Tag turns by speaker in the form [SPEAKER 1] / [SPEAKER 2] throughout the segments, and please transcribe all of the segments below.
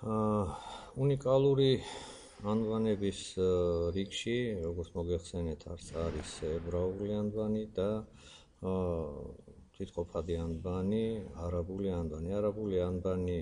[SPEAKER 1] უნიკალური ანვანების რიგში, როგორც მოგეხსენეთ, არც არის ებრაული ანვანი და თვითყოფადი ანვანი, არაბული ანვანი. არაბული ანვანი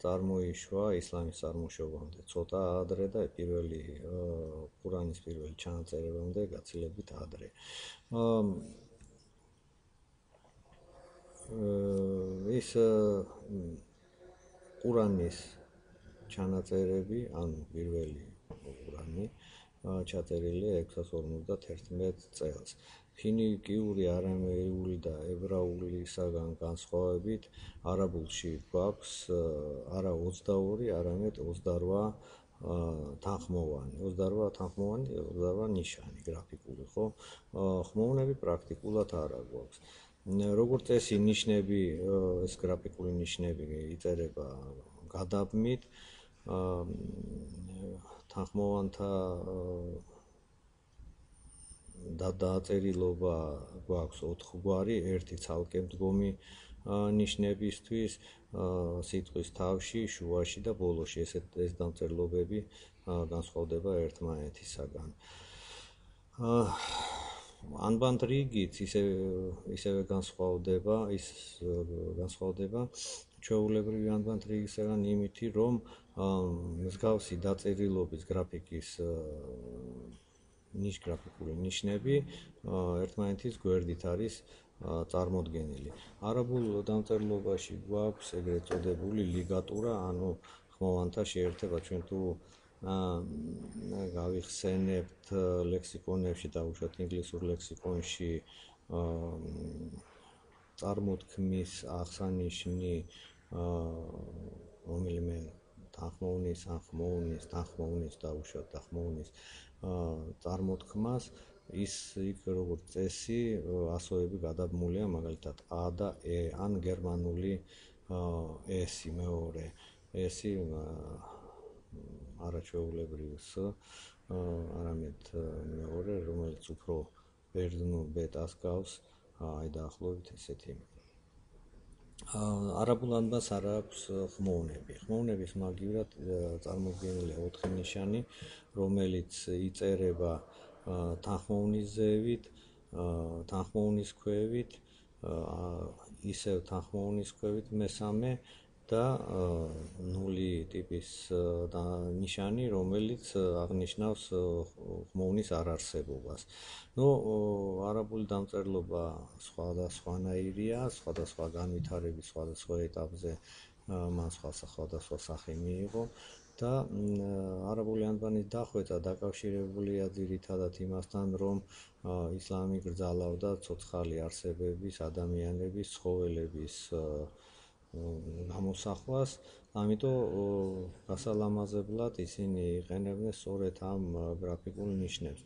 [SPEAKER 1] წარმოიშვა ისლამის წარმოშობამდე ცოტა ადრე და პირველი ყურანის პირველი ჩანაწერებამდე გაცილებით ადრე. აა ის ყურანის ჩანაწერები, ანუ პირველი ყურანი ჩაწერილი 651 წელს. ფინიკიური, არამეიული და ებრაულისაგან განსხვავებით, არაბულში გვაქვს არა 22, არამედ 28 თანხმოვანი, 28 თანხმოვანი, 28 ნიშანი გრაფიკული, ხო? ხმოვნები პრაქტიკულად არ აქვს. როგორც წესი ნიშნები ეს გრაფიკული ნიშნები იწერება გადაბმით თანხმოვანთა და დაწერილობა გვაქვს 4 გვარი, ერთი ცალკე მდგომი ნიშნებისთვის სიტყვის თავში, შუაში და ბოლოში ეს ეს დამწერლობები განსხვავდება ერთმანეთისაგან. აა ანბანტრიგიც ისე ისევე განსხვავდება ის განსხვავდება ჩვეულებრივი ანბანტრიგისგან იმითი რომ მსგავსი დაწერილობის გრაფიკის ნიშ გრაფიკული ნიშნები ერთმანეთის გვერდით არის წარმოდგენილი. არაბულ დამწერლობაში გვაქვს ეგრეთ წოდებული ლიგატურა, ანუ ხმოვანთა შეერთება ჩვენ თუ აა გავიხსენებთ ლექსიკონებში და უშუალოდ ინგლისურ ლექსიკონში აა წარმოთქმის აღსანიშნი აა რომელიმე თანხმოვნის, ახმოვნის, თანხმოვნის და უშუალოდ ახმოვნის აა წარმოთქმას ის იქ როგორც წესი ასოები გადაბმულია მაგალითად a და e ან გერმანული s-ი მეორე. s-ი არაჩვეულებრივს არამედ მეორე რომელიც უფრო ბერძნულ ბეტას გავს აი დაახლოებით ესეთი არაბულ ანბას არ აქვს ხმოვნები. ხმოვნების მაგივრად წარმოგვიდგენია ოთხი ნიშანი რომელიც იწერება თანხმოვნის ზევით თანხმოვნის ქვევით ისევ თანხმოვნის ქვევით მესამე და ნული ტიპის ნიშანი, რომელიც აღნიშნავს ხმოვნის არარსებობას. ნუ არაბული დამწერლობა სხვადასხვანაირია, სხვადასხვა განვითარების სხვადასხვა ეტაპზე მან სხვადასხვა სახე მიიღო და არაბული ანბანის დახვეწა დაკავშირებულია ძირითადად იმასთან, რომ ისლამი გრძალავდა ცოცხალი არსებების, ადამიანების, ცხოველების გამოსახვას, ამიტომ გასალამაზებლად ისინი იყენებდნენ სწორედ ამ გრაფიკულ ნიშნებს.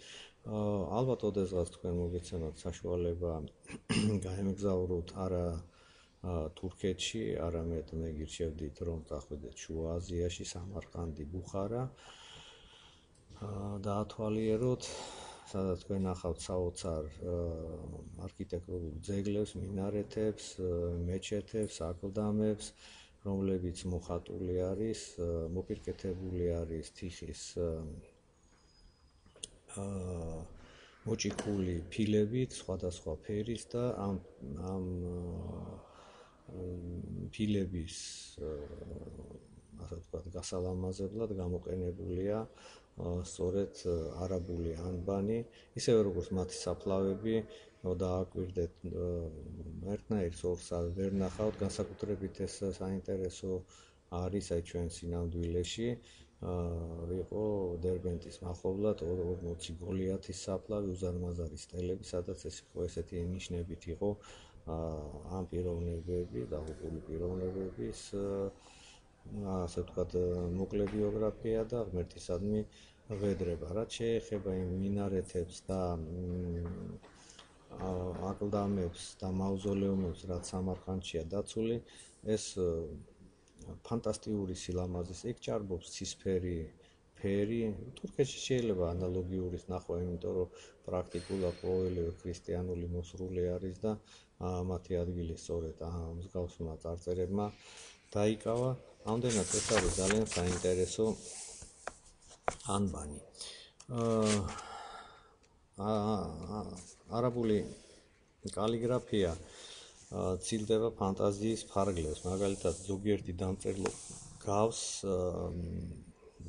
[SPEAKER 1] ალბათ ოდესღაც თქვენ მოგეცემათ საშუალება გაემგზავროთ არა თურქეთში, არამედ მე გირჩევდით რომ წახვიდეთ შუა აზიაში, სამარყანდი, ბუხარა. და ათვალიეროთ სადაც თქვენ ახავთ საოცარ არქიტექტურულ ძეგლებს, მინარეთებს, მეჩეთებს, აკლდამებს, რომლებიც მოხატული არის, მოპირკეთებული არის თიხის აა მოჭიქული ფილებით, სხვადასხვა ფერის და ამ ამ ფილების ასე ვთქვათ, გასალამაზებლად გამოყენებულია სწორედ არაბული ანბანი, ისევე როგორც მათი საფლავები, დააკვირდეთ ერთნაირ სორსა ვერ ნახავთ, განსაკუთრებით ეს საინტერესო არის აი ჩვენ სინამდვილეში. აა იყო დერბენტის მახლობლად 40 გოლიათის საფლავი, უზარმაზარი სტელები, სადაც ეს იყო ესეთი ნიშნებით იყო აა ამ პიროვნებები, დაღუპული პიროვნებების აა ასე ვთქვათ, მოკლე ბიოგრაფია და ღმერთისადმი ვედრება. რაც შეეხება იმ მინარეთებს და აკლდამებს და მაუზოლეუმებს, რაც სამარხანდშია დაცული, ეს ფანტასტიკური სილამაზის ეგ ჭარბობს ცისფერი ფერი. თურქეთში შეიძლება ანალოგიური ნახვა, იმიტომ რომ პრაქტიკულად ყოველივე ქრისტიანული მოსრული არის და მათი ადგილი სწორედ ამ მსგავსმა წარწერებმა დაიკავა. ამდენად ეს არის ძალიან საინტერესო ანბანი. აა არაბული კალიგრაფია ცილდება ფანტაზიის ფარგლებს, მაგალითად ზოგიერთი დამწერლო გავს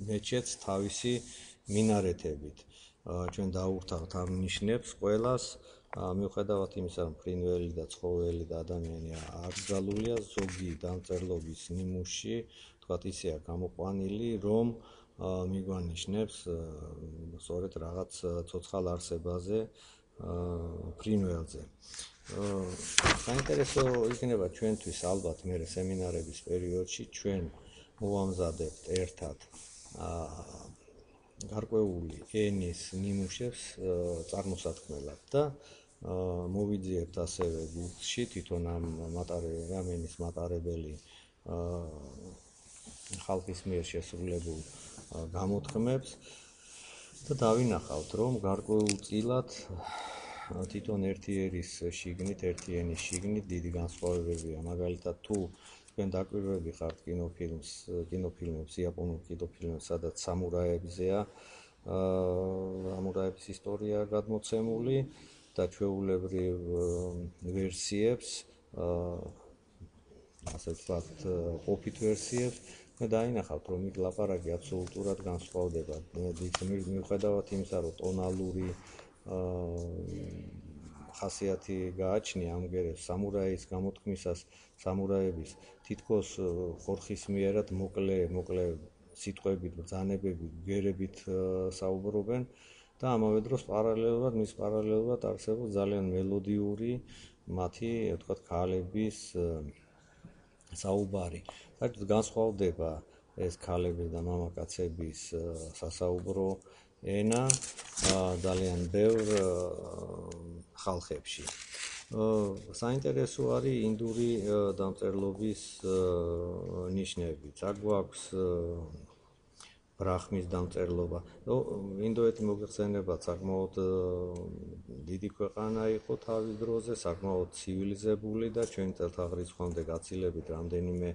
[SPEAKER 1] მეჩეთს თავისი მინარეთებით. ჩვენ დაურთაღთ ამ ნიშნებს ყველას მიუხედავად იმისა, რომ ფრინველი და ცხოველი და ადამიანი არ გალულია ზოგი დამწერლობის ნიმუში, თქვათ ისეა გამოყვანილი, რომ მიგვანიშნებს სწორედ რაღაც ცოცხალ არსებაზე ფრინველზე. საინტერესო იქნება ჩვენთვის ალბათ მე სემინარების პერიოდში ჩვენ მოვამზადებთ ერთად აა გარკვეული ენის ნიმუშებს წარმოსათქმელად და მოვიძიებთ ასევე გუგლში თვითონ ამ მატარე რამენის მატარებელი ხალხის მიერ შესრულებულ გამოთქმებს და დავინახავთ რომ გარკვეულწილად თვითონ ერთი ერის შიგნით, ერთი ენის შიგნით დიდი განსხვავებებია. მაგალითად, თუ თქვენ დაკვირვები ხართ კინოფილმს, კინოფილმებს, იაპონურ კინოფილმებს, სადაც სამურაებზეა აა სამურაების ისტორია გადმოცემული და ჩვეულებრივ ვერსიებს აა ასე ვთქვათ, ყოფით ვერსიებს მე დაინახავთ რომ იქ ლაპარაკი აბსოლუტურად განსხვავდება. მე მიუხედავად იმისა, რომ ტონალური ხასიათი გააჩნია ამგერებს სამურაის გამოთქმისას სამურაების თითქოს ხორხის მიერად მოკლე მოკლე სიტყვებით ბრძანებებით გერებით საუბრობენ და ამავე დროს პარალელურად მის პარალელურად არსებობს ძალიან მელოდიური მათი თქვა ქალების საუბარი. საერთოდ განსხვავდება ეს ქალების და მამაკაცების სასაუბრო ენა ძალიან ბევრ ხალხებში. საინტერესო არის ინდური დამწერლობის ნიშნები. აქ გვაქვს ბრახმის დამწერლობა. ნუ ინდოეთი მოგეხსენება საკმაოდ დიდი ქვეყანა იყო თავის დროზე, საკმაოდ ცივილიზებული და ჩვენ წელთაღრიცხვამდე გაცილებით რამდენიმე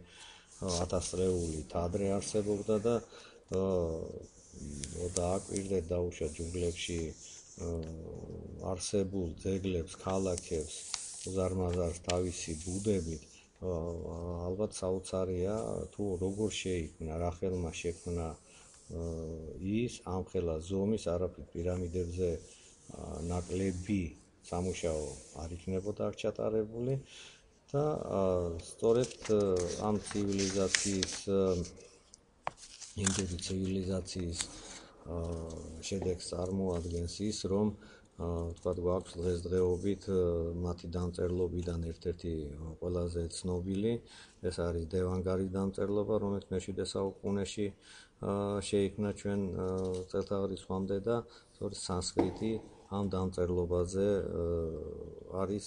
[SPEAKER 1] ათასწლეული თადრე არსებობდა და და აკვირდეთ დაუშვა ჯუნგლებში არსებულ ძეგლებს, ქალაქებს, უზარმაზარს თავისი ბუდებით. ალბათ საოცარია თუ როგორ შეიქმნა რახელმა შექმნა ის ამხელა ზომის არაფერ პირამიდებზე ნაკლები სამუშაო არ იქნებოდა აქ ჩატარებული. და სწორედ ამ ცივილიზაციის ინდური ცივილიზაციის შედეგს წარმოადგენს ის, რომ თქვა გვაქვს დღესდღეობით მათი დამწერლობიდან ერთ-ერთი ყველაზე ცნობილი, ეს არის დევანგარის დამწერლობა, რომელიც მე-7 საუკუნეში შეიქმნა ჩვენ წელთაღრიცხვამდე და სწორედ სანსკრიტი ამ დამწერლობაზე არის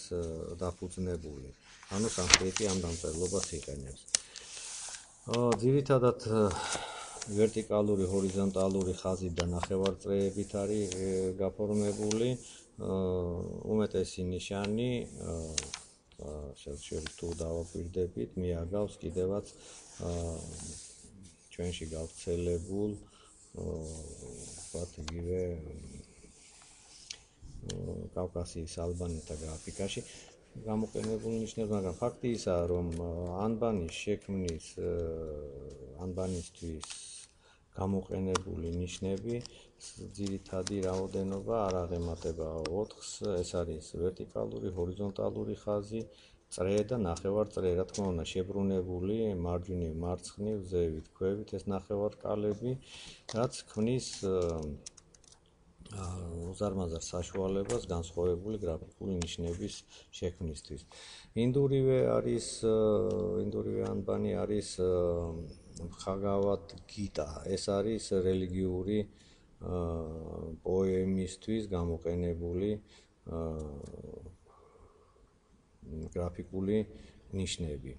[SPEAKER 1] დაფუძნებული. ანუ სანსკრიტი ამ დამწერლობას იყენებს. აა ძირითადად ვერტიკალური, ჰორიზონტალური ხაზი და ნახევარწრეებით არის გაფორმებული. უმეტესი ნიშანი შეიძლება თუ დავაკვირდებით, მიაგავს კიდევაც ჩვენში გავრცელებულ ვთქვათ იგივე კავკასიის ალბანეთსა და აფრიკაში გამოყენებული ნიშნები, მაგრამ ფაქტი ისაა, რომ ანბანის შექმნის ანბანისთვის გამოყენებული ნიშნები ძირითადი რაოდენობა არ აღემატება 4-ს, ეს არის ვერტიკალური, ჰორიზონტალური ხაზი, წრე და ნახევარწრე, რა თქმა უნდა, შებრუნებული მარჯვნივ, მარცხნივ, ზევით, ქვევით ეს ნახევარკალები, რაც ქმნის უზარმაზარ საშუალებას განსხვავებული გრაფიკული ნიშნების შექმნისთვის. ინდურივე არის ინდურივე ანბანი არის ხაგავად გიტა. ეს არის რელიგიური პოემისთვის გამოყენებული გრაფიკული ნიშნები.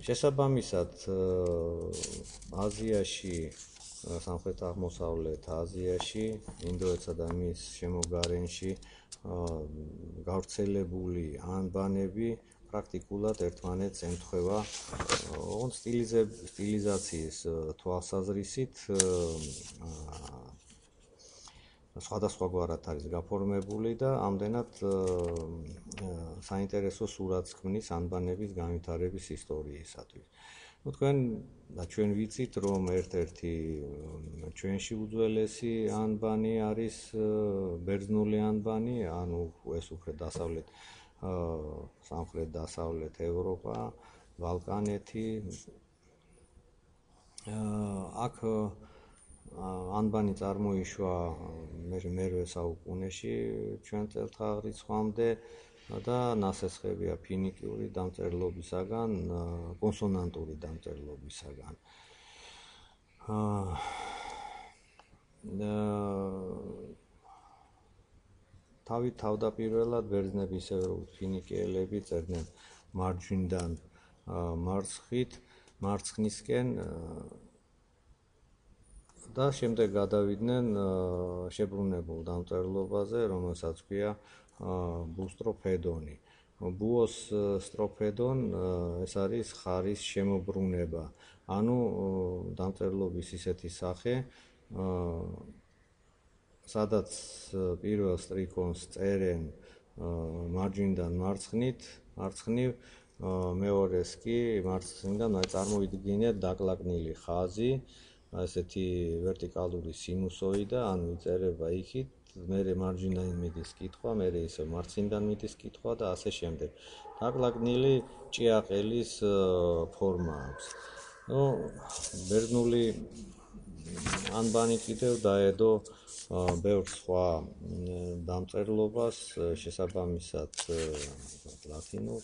[SPEAKER 1] შესაბამისად აზიაში სამხრეთ აღმოსავლეთ აზიაში, ინდოეთსა და მის შემოგარენში გავრცელებული ანბანები პრაქტიკულად ერთმანეთს ემთხვევა. ოღონდ სტილიზაციის თვალსაზრისით სხვადასხვაგვარად არის გაფორმებული და ამდენად საინტერესო სურათს ქმნის ანბანების განვითარების ისტორიისათვის. Ну თქვენ და ჩვენ ვიცით რომ ერთ-ერთი ჩვენში უძველესი ანბანი არის ბერძნული ანბანი, ანუ ეს უფრო დასავლეთ სამხრეთ დასავლეთ ევროპა, ბალკანეთი. აქ ანბანი წარმოიშვა მერვე საუკუნეში ჩვენ წელთაღრიცხვამდე და ნასესხებია ფინიკიური დამწერლობისაგან, კონსონანტური დამწერლობისაგან. აა თავი თავდაპირველად ბერძნები ისე რომ ფინიკიელები წერდნენ მარჯვინდან მარცხით მარცხნისკენ და შემდეგ გადავიდნენ შებრუნებულ დამწერლობაზე რომელსაც ქვია ბუსტროფედონი. ბუოს სტროფედონ ეს არის ხარის შემოbrunება ანუ დამწერლობის ისეთი სახე სადაც პირველ სტრიქონს წერენ მარჯვინდან მარცხნით, მარცხნივ მეორეს კი მარცხნიდან აი წარმოიდგინეთ დაკლაკნილი ხაზი, ასეთი ვერტიკალური სინუსოიდა, ანუ იწერება იქით, მერე მარჯვინდან მიდის კითხვა, მერე ისე მარცხნიდან მიდის კითხვა და ასე შემდეგ. დაკლაკნილი ჭიაყელის ფორმა აქვს. ნუ ბერძნული ანბანი კიდევ დაედო ბევრ სხვა დამწერლობას შესაბამისად ლათინურ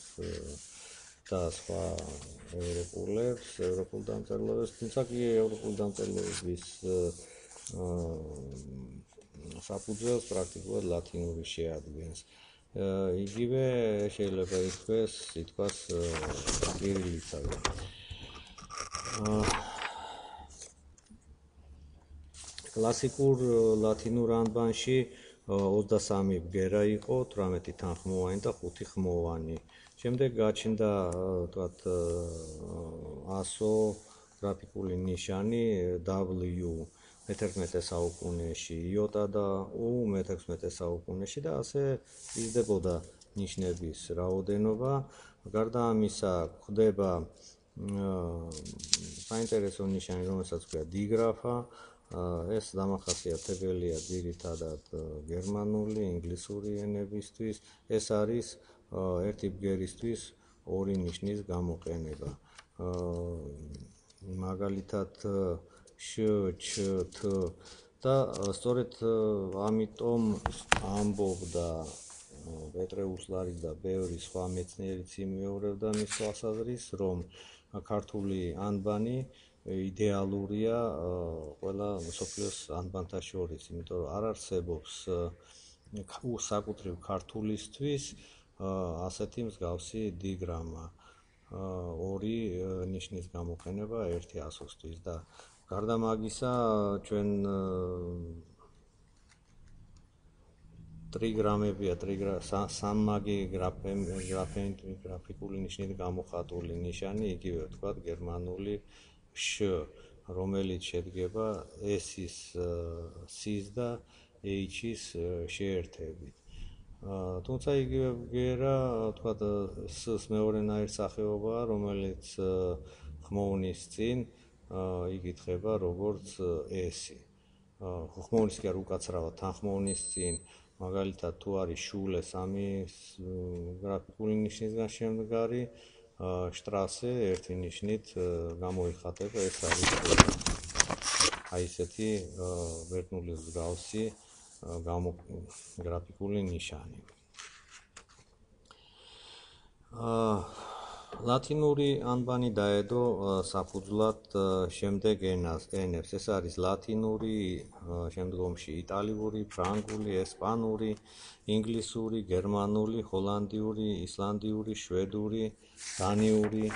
[SPEAKER 1] და სხვა ევროპულებს, ევროპულ დამწერლობებს, თუმცა კი ევროპულ დამწერლობების საფუძველს პრაქტიკულად ლათინური შეადგენს. იგივე შეიძლება ითქვეს, ითქვას კირილიცაზე. კლასიკურ ლათინურ ანბანში 23 ბგერა იყო, 18 თანხმოვანი და 5 ხმოვანი. შემდეგ გაჩნდა თქვათ ASO გრაფიკული ნიშანი W მე-11 საუკუნეში, იოტა და U მე-16 საუკუნეში და ასე იზრდებოდა ნიშნების რაოდენობა. გარდა ამისა, ხდება საინტერესო ნიშანი, რომელსაც ქვია დიგრაფა. ეს დამახასიათებელია ძირითადად გერმანული, ინგლისური ენებისთვის. ეს არის ერთი ბგერისთვის ორი ნიშნის გამოყენება. მაგალითად შ, ჩ, თ და სწორედ ამიტომ ამბობდა პეტრეუსლარი და ბევრი სხვა მეცნიერიც იმეორებდა მის თვალსაზრისს, რომ ქართული ანბანი იდეალურია ყველა სოფლიოს ანბანთა შორის, იმიტომ რომ არ არსებობს საკუთრივ ქართულისთვის ასეთი მსგავსი დიგრამა. ორი ნიშნის გამოყენება ერთი ასოსთვის და გარდა მაგისა ჩვენ ტრიგრამებია, ტრიგრა სამმაგი გრაფემ გრაფენ გრაფიკული ნიშნით გამოხატული ნიშანი, იგივე თქვა გერმანული შ რომელიც შედგება s-ის c-ის და h-ის შეერთებით. თუმცა იგივე გერა, თქვა s-ს მეორენაირ სახეობაა, რომელიც ხმოვნის წინ იგითხება როგორც s-ი. ხმოვნის კი არ უკაცრავად თანხმოვნის წინ მაგალითად თუ არის შულე სამი გრაფიკული ნიშნისგან შემდგარი შტრასე ერთი ნიშნით გამოიხატება ეს არის აი ესეთი ვერტნული მსგავსი გამო გრაფიკული ნიშანი აა ლათინური ანბანი დაედო საფუძვლად შემდეგ ენას ენებს ეს არის ლათინური შემდგომში იტალიური ფრანგული ესპანური ინგლისური გერმანული ჰოლანდიური ისლანდიური შვედური დანიური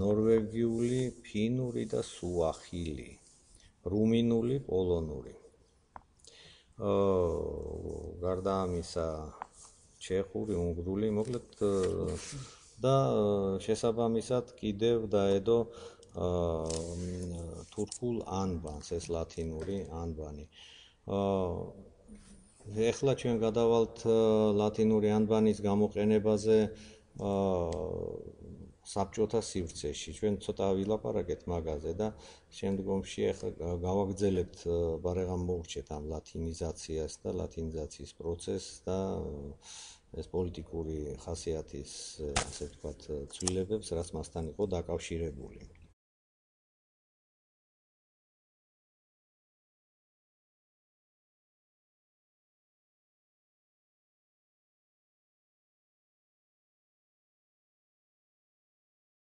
[SPEAKER 1] ნორვეგიული ფინური და სუახილი რუმინული, პოლონური. აა გარდა ამისა ჩეხური, უნგრული, მოკლედ და შესაბამისად კიდევ დაედო აა თურქულ ანბანს, ეს ლათინური ანბანი. აა ეხლა ჩვენ გადავალთ ლათინური ანბანის გამოყენებაზე აა საბჭოთა სივრცეში. ჩვენ ცოტა ვილაპარაკეთ მაგაზე და შემდგომში ახლა გავაგზელებთ ბარეგამ მოურჩეთ ამ ლათინიზაციას და ლათინიზაციის პროცესს და ეს პოლიტიკური ხასიათის ასე ვთქვათ ცვლილებებს, რაც მასთან იყო დაკავშირებული.